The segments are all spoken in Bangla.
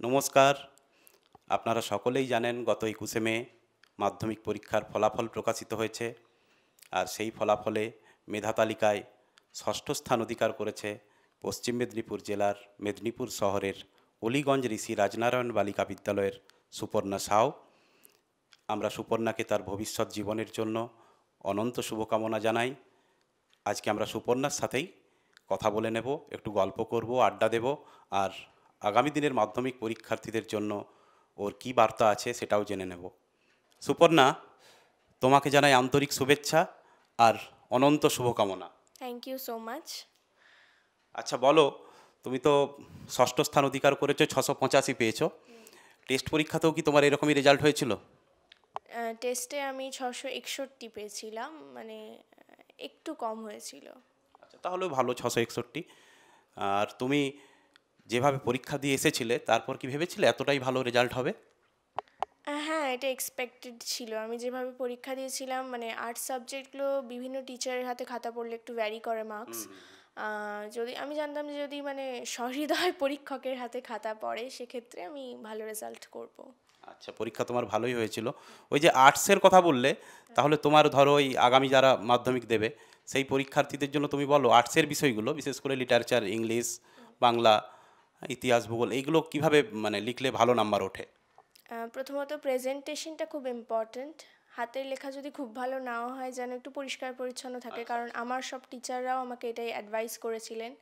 নমস্কার। আপনারা সকলেই জানেন গত একুশে মে মাধ্যমিক পরীক্ষার ফলাফল প্রকাশিত হয়েছে আর সেই ফলাফলে মেধা তালিকায় ষষ্ঠ স্থান অধিকার করেছে পশ্চিম মেদিনীপুর জেলার মেদিনীপুর শহরের অলিগঞ্জ ঋষি রাজনারায়ণ বালিকা বিদ্যালয়ের সুপর্ণা সাউ। আমরা সুপর্ণাকে তার ভবিষ্যৎ জীবনের জন্য অনন্ত শুভকামনা জানাই। আজকে আমরা সুপর্ণার সাথেই কথা বলে নেব, একটু গল্প করব, আড্ডা দেব আর আগামী দিনের মাধ্যমিক পরীক্ষার্থীদের জন্য ওর কি বার্তা আছে সেটাও জেনে নেব। সুপর্ণা তোমাকে জানাই আন্তরিক শুভেচ্ছা আর অনন্ত শুভকামনা। থ্যাংক ইউ সো মাচ আচ্ছা বলো তুমি তো ষষ্ঠ স্থান অধিকার করেছ ছশো পঁচাশি পেয়েছ। টেস্ট পরীক্ষাতেও কি তোমার এরকমই রেজাল্ট হয়েছিল? টেস্টে আমি ছশো একষট্টি পেয়েছিলাম মানে একটু কম হয়েছিল। আচ্ছা তাহলেও ভালো ছশো একষট্টি। আর তুমি যেভাবে পরীক্ষা দিয়ে এসেছিলে তারপর কি ভেবেছিলে এতটাই ভালো রেজাল্ট হবে? হ্যাঁ এটা এক্সপেক্টেড ছিল। আমি যেভাবে পরীক্ষা দিয়েছিলাম মানে আর্টস সাবজেক্টগুলো বিভিন্ন টিচারের হাতে খাতা পড়লে একটু ভ্যারি করে মার্কস যদি আমি জানতাম যে যদি মানে সহৃদয় পরীক্ষকের হাতে খাতা পড়ে সেক্ষেত্রে আমি ভালো রেজাল্ট করব। আচ্ছা পরীক্ষা তোমার ভালোই হয়েছিল। ওই যে আর্টসের কথা বললে তাহলে তোমার ধরো ওই আগামী যারা মাধ্যমিক দেবে সেই পরীক্ষার্থীদের জন্য তুমি বলো আর্টসের বিষয়গুলো বিশেষ করে লিটারেচার ইংলিশ বাংলা ইতিহাস ভূগোল এইগুলো কীভাবে মানে লিখলে ভালো নাম্বার ওঠে? প্রথমত প্রেজেন্টেশনটা খুব ইম্পর্ট্যান্ট হাতের লেখা যদি খুব ভালো নাও হয় যেন একটু পরিষ্কার পরিচ্ছন্ন থাকে। কারণ আমার সব টিচাররাও আমাকে এটাই অ্যাডভাইস করেছিলেন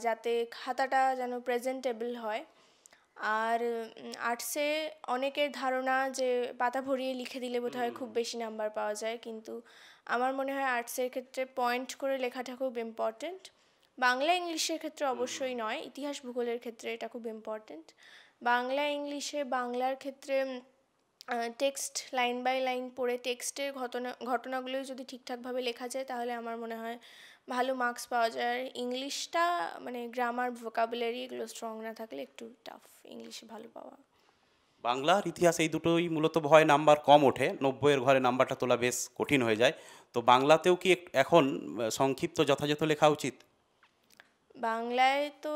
যাতে খাতাটা যেন প্রেজেন্টেবল হয়। আর আর্টসে অনেকের ধারণা যে পাতা ভরিয়ে লিখে দিলে বোধহয় খুব বেশি নাম্বার পাওয়া যায়। কিন্তু আমার মনে হয় আর্টসের ক্ষেত্রে পয়েন্ট করে লেখাটা খুব ইম্পর্ট্যান্ট বাংলা ইংলিশের ক্ষেত্রে অবশ্যই নয় ইতিহাস ভূগোলের ক্ষেত্রে এটা খুব ইম্পর্ট্যান্ট বাংলা ইংলিশে বাংলার ক্ষেত্রে টেক্সট লাইন বাই লাইন পড়ে টেক্সটের ঘটনা ঘটনাগুলোই যদি ঠিকঠাকভাবে লেখা যায় তাহলে আমার মনে হয় ভালো মার্কস পাওয়া যায়। আর ইংলিশটা মানে গ্রামার ভোকাবুলারি এগুলো স্ট্রং না থাকলে একটু টাফ ইংলিশে ভালো পাওয়া। বাংলা আর ইতিহাস এই দুটোই মূলত ভয় নাম্বার কম ওঠে নব্বইয়ের ঘরে নাম্বারটা তোলা বেশ কঠিন হয়ে যায়। তো বাংলাতেও কি এখন সংক্ষিপ্ত যথাযথ লেখা উচিত? বাংলায় তো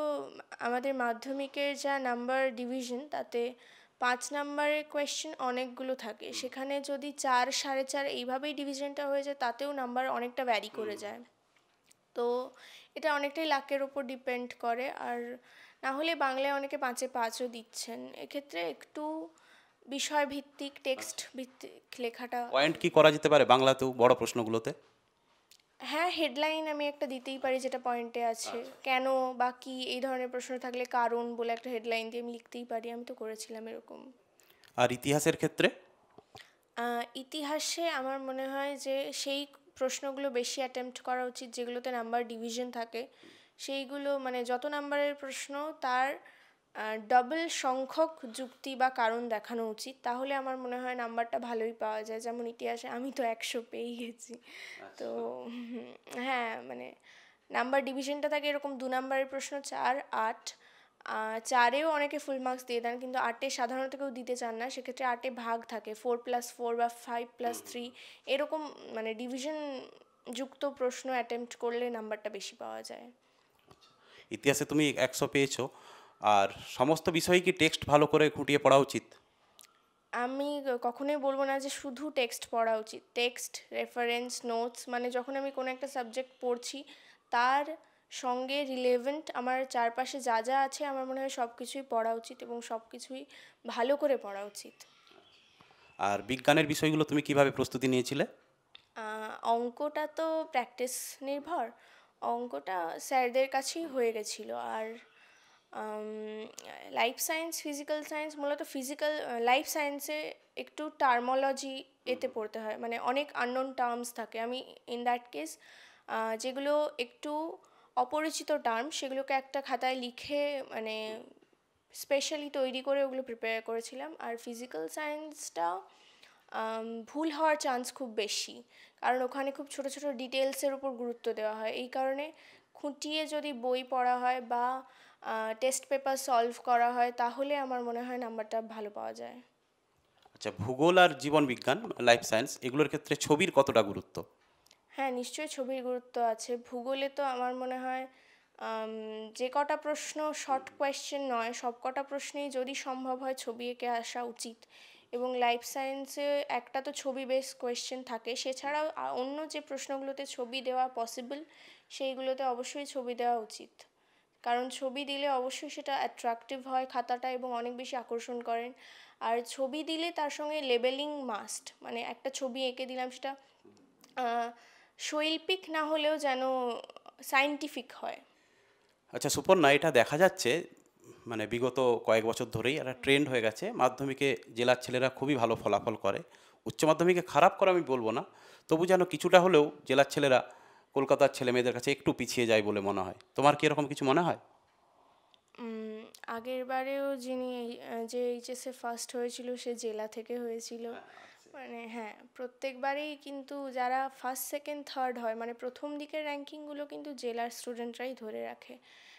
আমাদের মাধ্যমিকের যা নাম্বার ডিভিশন তাতে পাঁচ নাম্বারের কোয়েশ্চেন অনেকগুলো থাকে। সেখানে যদি চার সাড়ে চার এইভাবেই ডিভিশনটা হয়ে যায় তাতেও নাম্বার অনেকটা ভ্যারি করে যায়। তো এটা অনেকটাই লাকের ওপর ডিপেন্ড করে। আর না হলে বাংলায় অনেকে পাঁচে পাঁচও দিচ্ছেন। এক্ষেত্রে একটু বিষয়ভিত্তিক টেক্সট ভিত্তিক লেখাটা পয়েন্ট কি করা যেতে পারে বাংলাতেও বড় প্রশ্নগুলোতে? হ্যাঁ হেডলাইন আমি একটা দিতেই পারি যেটা পয়েন্টে আছে। কেন বা কি এই ধরনের প্রশ্ন থাকলে কারণ বলে একটা হেডলাইন দিয়ে আমি লিখতেই পারি। আমি তো করেছিলাম এরকম। আর ইতিহাসের ক্ষেত্রে? ইতিহাসে আমার মনে হয় যে সেই প্রশ্নগুলো বেশি অ্যাটেম্প্ট করা উচিত যেগুলোতে নাম্বার ডিভিশন থাকে। সেইগুলো মানে যত নাম্বারের প্রশ্ন তার ডবল সংখ্যক যুক্তি বা কারণ দেখানো উচিত। তাহলে আমার মনে হয় নাম্বারটা ভালোই পাওয়া যায়। যেমন ইতিহাসে আমি তো একশো পেয়ে গেছি। তো হ্যাঁ মানে নাম্বার ডিভিশনটা থাকে এরকম দু নাম্বারের প্রশ্ন চার আট। চারেও অনেকে ফুল মার্কস দিয়ে দেন কিন্তু আটে সাধারণত কেউ দিতে চান না। সেক্ষেত্রে আটে ভাগ থাকে। ফোর প্লাস ফোর বা ফাইভ প্লাস থ্রি এরকম মানে ডিভিশন যুক্ত প্রশ্ন অ্যাটেম্প্ট করলে নাম্বারটা বেশি পাওয়া যায়। ইতিহাসে তুমি একশো পেয়েছ। আর সমস্ত বিষয়ে কি টেক্সট ভালো করে খুঁটিয়ে পড়া উচিত? আমি কখনোই বলব না যে শুধু টেক্সট পড়া উচিত। টেক্সট রেফারেন্স নোটস মানে যখন আমি কোনো একটা সাবজেক্ট পড়ছি তার সঙ্গে রিলেভেন্ট আমার চারপাশে যা যা আছে আমার মনে হয় সব কিছুই পড়া উচিত এবং সব কিছুই ভালো করে পড়া উচিত। আর বিজ্ঞানের বিষয়গুলো তুমি কীভাবে প্রস্তুতি নিয়েছিলে? অঙ্কটা তো প্র্যাকটিস নির্ভর। অঙ্কটা স্যারদের কাছেই হয়ে গেছিল। আর লাইফ সায়েন্স ফিজিক্যাল সায়েন্স মূলত ফিজিক্যাল লাইফ সায়েন্সে একটু টার্মোলজি এতে পড়তে হয়। মানে অনেক আননোন টার্মস থাকে। আমি ইন দ্যাট কেস যেগুলো একটু অপরিচিত টার্ম সেগুলোকে একটা খাতায় লিখে মানে স্পেশালি তৈরি করে ওগুলো প্রিপেয়ার করেছিলাম। আর ফিজিক্যাল সায়েন্সটা ভুল হওয়ার চান্স খুব বেশি। কারণ ওখানে খুব ছোট ছোট ডিটেলসের উপর গুরুত্ব দেওয়া হয়। এই কারণে খুঁটিয়ে যদি বই পড়া হয় বা টেস্ট পেপার সলভ করা হয় তাহলে আমার মনে হয় নাম্বারটা ভালো পাওয়া যায়। আচ্ছা ভূগোল আর জীবন বিজ্ঞান লাইফ সায়েন্স এগুলোর ক্ষেত্রে ছবির কতটা গুরুত্ব? হ্যাঁ নিশ্চয়ই ছবির গুরুত্ব আছে। ভূগোলে তো আমার মনে হয় যে কটা প্রশ্ন শর্ট কোয়েশ্চেন নয় সব কটা প্রশ্নেই যদি সম্ভব হয় ছবি এঁকে আসা উচিত। এবং লাইফ সায়েন্সে একটা তো ছবি বেস কোয়েশ্চেন থাকে সেছাড়াও অন্য যে প্রশ্নগুলোতে ছবি দেওয়া পসিবল সেইগুলোতে অবশ্যই ছবি দেওয়া উচিত। কারণ ছবি দিলে অবশ্যই সেটা অ্যাট্রাকটিভ হয় খাতাটা এবং অনেক বেশি আকর্ষণ করেন। আর ছবি দিলে তার সঙ্গে লেবেলিং মাস্ট মানে একটা ছবি এঁকে দিলাম সেটা শৈল্পিক না হলেও যেন সাইন্টিফিক হয়। আচ্ছা সুপর্ণা, এটা দেখা যাচ্ছে মানে বিগত কয়েক বছর ধরেই একটা ট্রেন্ড হয়ে গেছে, মাধ্যমিকে জেলার ছেলেরা খুবই ভালো ফলাফল করে, উচ্চ মাধ্যমিকে খারাপ করে আমি বলব না, তবু যেন কিছুটা হলেও জেলার ছেলেরা কলকাতার ছেলে মেয়েদের কাছে একটু পিছিয়ে যায় বলে মনে হয়। তোমার কি এরকম কিছু মনে হয়? আগের বারেও যিনি যে এইচএসে ফার্স্ট হয়েছিল সে জেলা থেকে হয়েছিল। মানে হ্যাঁ প্রত্যেকবারেই কিন্তু যারা ফার্স্ট সেকেন্ড থার্ড হয় মানে প্রথম দিকের র্যাঙ্কিংগুলো কিন্তু জেলার স্টুডেন্টরাই ধরে রাখে।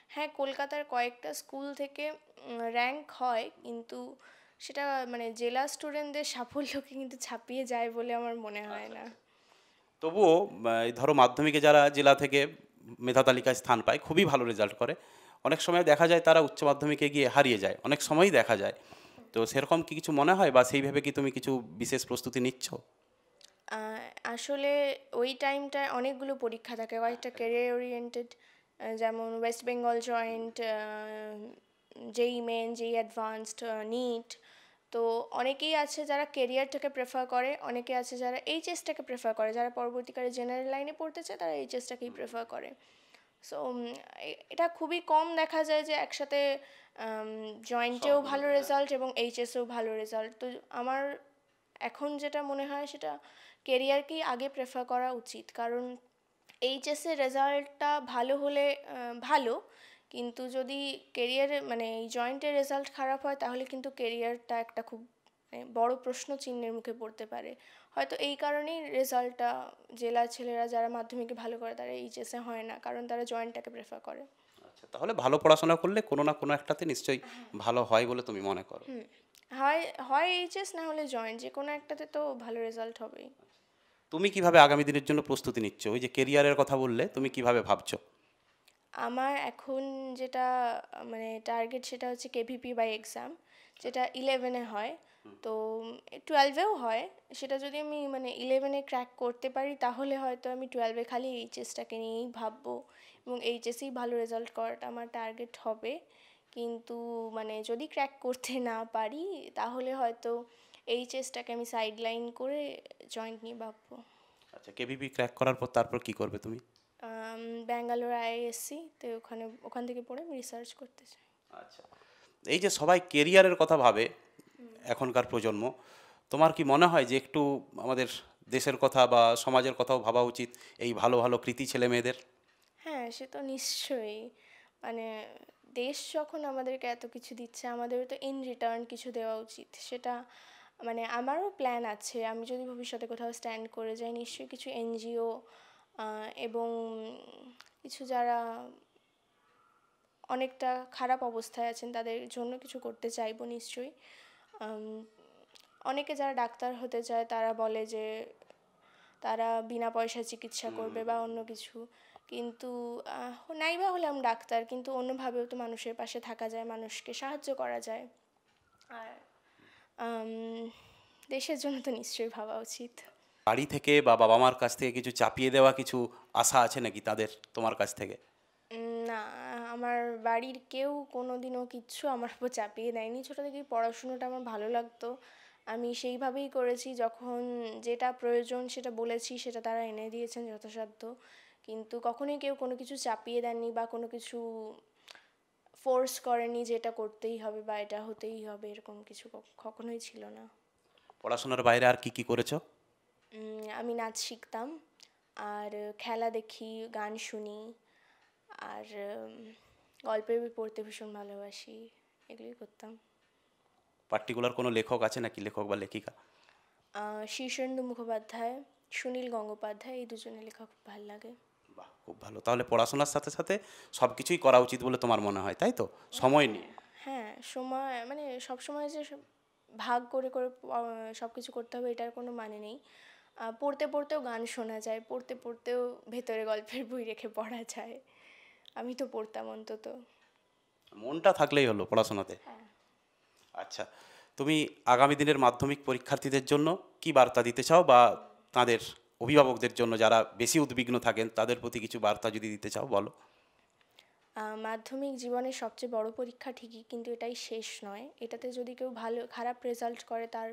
হ্যাঁ কলকাতার কয়েকটা স্কুল থেকে র্যাঙ্ক হয় কিন্তু সেটা মানে জেলা স্টুডেন্টদের সাফল্যকে কিন্তু ছাপিয়ে যায় বলে আমার মনে হয় না। তবুও ধরো মাধ্যমিকে যারা জেলা থেকে মেধা তালিকায় স্থান পায়, খুবই ভালো রেজাল্ট করে। অনেক সময় দেখা যায় তারা উচ্চ মাধ্যমিকে গিয়ে হারিয়ে যায়, অনেক সময়ই দেখা যায়। তো সেরকম কি কিছু মনে হয় বা সেইভাবে কি তুমি কিছু বিশেষ প্রস্তুতি নিচ্ছ? আসলে ওই টাইমটায় অনেকগুলো পরীক্ষা থাকে। কয়েকটা ক্যারিয়ার ওরিয়েন্টেড যেমন West Bengal joint JEE Main JEE Advanced NEET তো অনেকেই আছে যারা কেরিয়ারটাকে প্রেফার করে অনেকে আছে যারা এইচএসটাকে প্রেফার করে যারা পরবর্তীকালে জেনারেল লাইনে পড়তে চায় তারা এইচএসটাকেই প্রেফার করে। সো এটা খুবই কম দেখা যায় যে একসাথে জয়েন্টেও ভালো রেজাল্ট এবং এইচএসেও ভালো রেজাল্ট তো আমার এখন যেটা মনে হয় সেটা কেরিয়ারকেই আগে প্রেফার করা উচিত। কারণ এইচএসের রেজাল্টটা ভালো হলে ভালো কিন্তু যদি কেরিয়ারে মানে এই জয়েন্টের রেজাল্ট খারাপ হয় তাহলে কিন্তু কেরিয়ারটা একটা খুব মানে বড় প্রশ্ন চিহ্নের মুখে পড়তে পারে। হয়তো এই কারণেই রেজাল্টটা জেলার ছেলেরা যারা মাধ্যমিকে ভালো করে তারা এইচএসে হয় না কারণ তারা জয়েন্টটাকে প্রেফার করে। আচ্ছা তাহলে ভালো পড়াশোনা করলে কোনো না কোনো একটাতে নিশ্চয়ই ভালো হয় বলে তুমি মনে করো। হয় হয় এইচএস না হলে জয়েন্ট যে কোনো একটাতে তো ভালো রেজাল্ট হবেই। তুমি কীভাবে আগামী দিনের জন্য প্রস্তুতি নিচ্ছ? ওই যে কেরিয়ারের কথা বললে তুমি কীভাবে ভাবছ? আমার এখন যেটা মানে টার্গেট সেটা হচ্ছে কেভিপি বাই এক্সাম যেটা ইলেভেনে হয়। তো টুয়েলভেও হয়। সেটা যদি আমি মানে ইলেভেনে ক্র্যাক করতে পারি তাহলে হয়তো আমি টুয়েলভে খালি এইচএসটাকে নিয়েই ভাববো এবং এইচএসেই ভালো রেজাল্ট করাটা আমার টার্গেট হবে। কিন্তু মানে যদি ক্র্যাক করতে না পারি তাহলে হয়তো এইচএসটাকে আমি সাইড লাইন করে জয়েন্ট নিয়ে ভাববো। আচ্ছা কেবিপি ক্র্যাক করার পর তারপর কি করবে তুমি? ব্যাঙ্গালোর আইএসসি তো ওখানে ওখান থেকে পড়ে আমি রিসার্চ করতে চাই আচ্ছা। এই যে সবাই কেরিয়ারের কথা ভাবে এখনকার প্রজন্ম তোমার কি মনে হয় যে একটু আমাদের দেশের কথা বা সমাজের কথাও ভাবা উচিত এই ভালো ভালো কৃতি ছেলে মেয়েদের? হ্যাঁ সে তো নিশ্চয়ই। মানে দেশ যখন আমাদেরকে এত কিছু দিচ্ছে আমাদেরও তো ইন রিটার্ন কিছু দেওয়া উচিত। সেটা মানে আমারও প্ল্যান আছে। আমি যদি ভবিষ্যতে কোথাও স্ট্যান্ড করে যাই নিশ্চয়ই কিছু এনজিও এবং কিছু যারা অনেকটা খারাপ অবস্থায় আছেন তাদের জন্য কিছু করতে চাইব নিশ্চয়ই। অনেকে যারা ডাক্তার হতে চায় তারা বলে যে তারা বিনা পয়সায় চিকিৎসা করবে বা অন্য কিছু। কিন্তু নাই বা হলাম ডাক্তার কিন্তু অন্যভাবেও তো মানুষের পাশে থাকা যায় মানুষকে সাহায্য করা যায়। আর দেশের জন্য তো নিশ্চয়ই ভাবা উচিত। বাড়ি থেকে বা বাবা মার কাছ থেকে কিছু চাপিয়ে দেওয়া কিছু আশা আছে নাকি তাদের তোমার কাছ থেকে? না আমার বাড়ির কেউ কোনোদিনও কিচ্ছু আমার উপর চাপিয়ে দেয়নি। ছোটো থেকেই পড়াশুনোটা আমার ভালো লাগতো। আমি সেইভাবেই করেছি যখন যেটা প্রয়োজন সেটা বলেছি সেটা তারা এনে দিয়েছেন যথাসাধ্য। কিন্তু কখনোই কেউ কোনো কিছু চাপিয়ে দেননি বা কোনো কিছু ফোর্স করেনি যে এটা করতেই হবে বা এটা হতেই হবে এরকম কিছু কখনোই ছিল না। পড়াশোনার বাইরে আর কি কি করেছ? আমি নাচ শিখতাম। আর খেলা দেখি গান শুনি। আর গল্পের বই পড়তে ভীষণ ভালোবাসি। এগুলোই করতাম। পার্টিকুলার কোনো লেখক আছে নাকি? লেখক বা লেখিকা? শীর্ষেন্দু মুখোপাধ্যায় সুনীল গঙ্গোপাধ্যায় এই দুজনের লেখা খুব ভালো লাগে। বাহ খুব ভালো। তাহলে পড়াশোনার সাথে সাথে সব কিছুই করা উচিত বলে তোমার মনে হয় তাই তো? সময় নিয়ে। হ্যাঁ সময় মানে সব সময় যে ভাগ করে করে সব কিছু করতে হবে এটার কোনো মানে নেই। পড়তে পড়তেও গান শোনা যায় পড়তে পড়তেও ভেতরে গল্পের বই রেখে পড়া যায়। আমি তো পড়তাম অন্তত। মনটা থাকলেই হলো পড়াশোনাতে? হ্যাঁ। আচ্ছা তুমি আগামী দিনের মাধ্যমিক পরীক্ষার্থীদের জন্য কি বার্তা দিতে চাও বা তাদের অভিভাবকদের জন্য যারা বেশি উদ্বিগ্ন থাকেন তাদের প্রতি কিছু বার্তা যদি দিতে চাও বলো। মাধ্যমিক জীবনের সবচেয়ে বড় পরীক্ষা ঠিকই কিন্তু এটাই শেষ নয়। এটাতে যদি কেউ ভালো খারাপ রেজাল্ট করে তার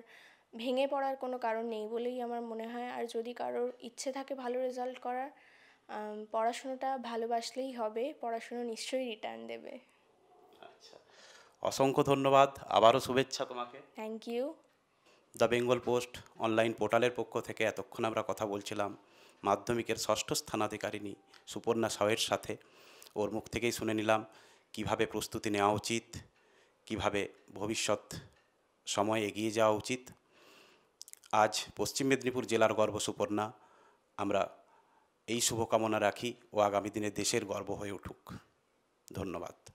ভেঙে পড়ার কোনো কারণ নেই বলেই আমার মনে হয়। আর যদি কারোর ইচ্ছে থাকে ভালো রেজাল্ট করার পড়াশুনোটা ভালোবাসলেই হবে পড়াশুনো নিশ্চয়ই রিটার্ন দেবে। আচ্ছা অসংখ্য ধন্যবাদ আবারও শুভেচ্ছা তোমাকে। Thank you the Bengal Post online পোর্টালের পক্ষ থেকে এতক্ষণ আমরা কথা বলছিলাম মাধ্যমিকের ষষ্ঠ স্থানাধিকারিণী সুপর্ণা সাউয়ের সাথে। ওর মুখ থেকেই শুনে নিলাম কীভাবে প্রস্তুতি নেওয়া উচিত কীভাবে ভবিষ্যৎ সময় এগিয়ে যাওয়া উচিত। আজ পশ্চিম মেদিনীপুর জেলার গর্ব সুপর্ণা। আমরা এই শুভকামনা রাখি ও আগামী দিনে দেশের গর্ব হয়ে উঠুক। ধন্যবাদ।